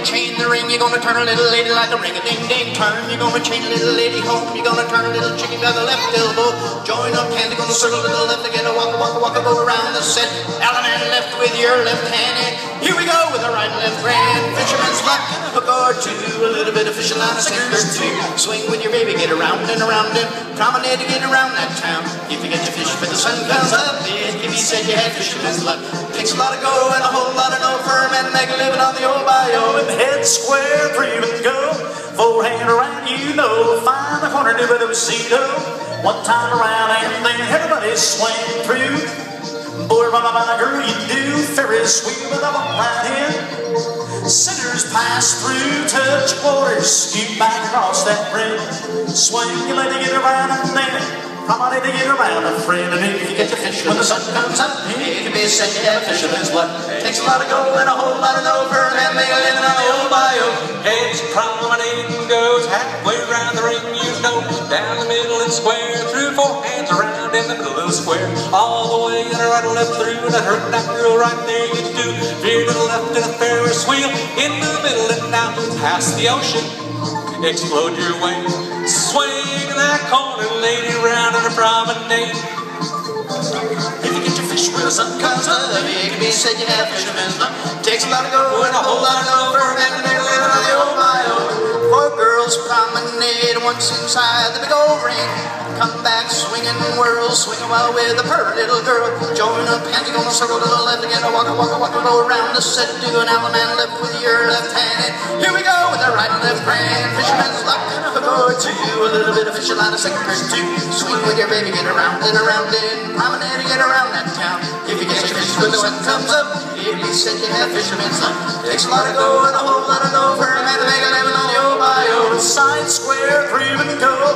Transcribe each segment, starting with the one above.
gonna chain the ring, you're gonna turn a little lady like a ring-a-ding-ding turn. You're gonna chain a little lady home, you're gonna turn a little chicken by the left elbow. Join up hand, you're gonna circle to the left again, a walk, walk, walk, go around the set. And left with your left hand, and here we go with a right and left grand. Fisherman's luck, a hook or two, a little bit of fishing line, a sinker two. Swing with your baby, get around and around and promenade to get around that town. If you get your fish, but the sun comes up, if you said you had fisherman's luck. Takes a lot of go and a whole lot of no firm and make a living on the old bayou. With head square, three and go. four Forehand around, you know. Find the corner, do it, see One time around and then everybody swing through. Girl, you do. Ferris wheel with a right in. Centers pass through, touch waters, scoot back across that bridge. Swing, you let it get around and then Promenade to get around a friend, and if you get your fish when the sun comes up, you can be said you have fisherman's luck. Takes a lot of gold and a whole lot of no for a man make a living on the old bayou. Heads promenading goes halfway around the ring, you know, down the middle and square, in the the square, all the way and a right and left through, and I hurt that girl right there you do. Veer to the left in a Ferris wheel, in the middle and now past the ocean, explode your way, swing in that corner, lady round on a promenade. If you get your fish where the sun comes up, can be said you have fisherman's luck. Takes a lot of go and a whole lot of no for a man to a living on the old bayou. Four girls promenade once inside the big old ring. Come back swinging, whirl, swing a while with a purr little girl. Join up, and you're gonna circle to the left again. Walk, walk, walk, go around the set, do an allemande left with your left hand. And here we go with the right and left grand. Fisherman's luck hook or two. A little bit of fishing line, a second or two. Swing with your baby, get around and around and promenade to get around that town. If you get your fish when the comes up, if you said you have fisherman's luck. Takes a lot of go and a whole lot of no for a man to make a living on the old bayou. Side square, three and go.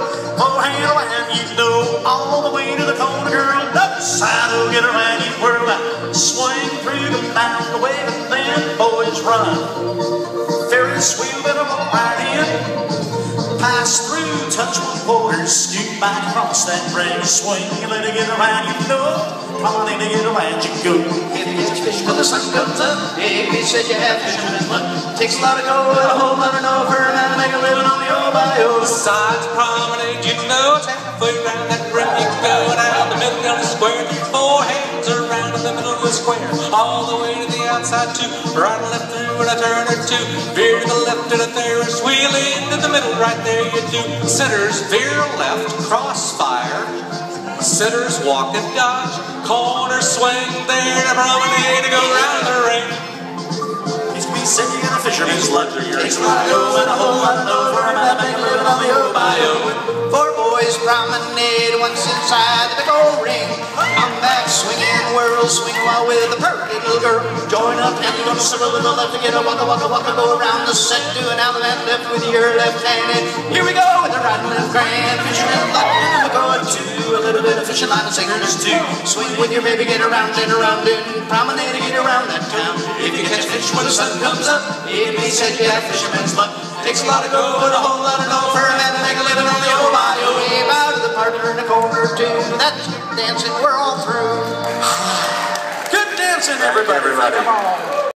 Know, all the way to the corner, girl. Up side, will get around, you whirl out. Swing through the mound, the wave, and then boys run. Ferris wheel, of a right in. Pass through, touch one quarter, scoot back across that bridge. Swing, you let it get around, you know. Promenade to get around, you go. Get your fish when the sun comes up, if you said you have fisherman's luck. Takes a lot of go and a whole lot of no for a man to make a living on the old bayou. Besides promenade, you know, halfway around that ring you go down the middle of the square, four hands around in the middle of the square, all the way to the outside too, right and left through and a turn or two, veer to the left to the Ferris wheel into the middle, right there you do. Centers veer left, crossfire, centers walk and dodge, corner swing there to promenade to go round the ring. He's be you got a fisherman's luck. Once inside the big old ring. Come back swinging, whirl, swing while with a pretty little girl. Join up and you're gonna circle to the left to get a waka waka waka go around the set, do an allemande left with your left hand. And here we go with the right and left grand. Luck and a go two. A little bit of fishing line and singers too. Swing with your baby, get around and around and promenade to get around that town. If you catch fish when the sun comes up, it may said you have fisherman's luck. Takes a lot of go and a whole lot of no for a man to make a living on the old corner too. That's good dancing, we're all through. Good dancing, everybody. everybody. Come on.